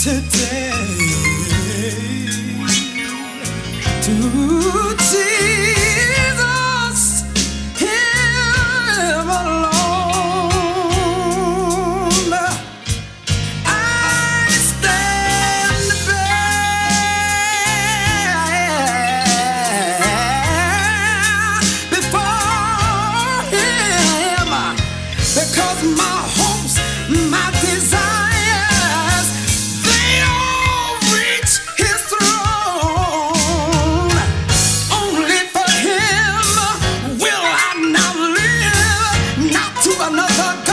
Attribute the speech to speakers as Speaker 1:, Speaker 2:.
Speaker 1: today. To I'm not talking.